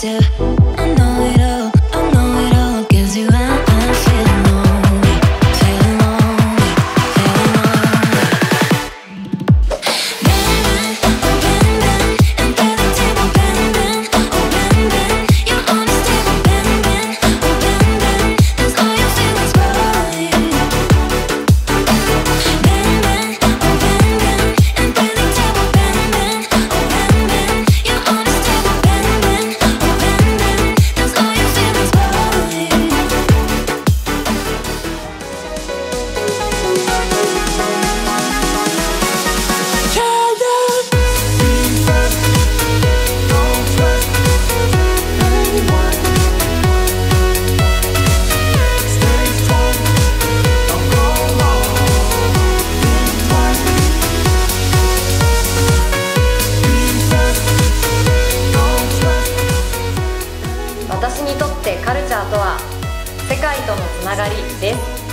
とーとは世界とのつながりです。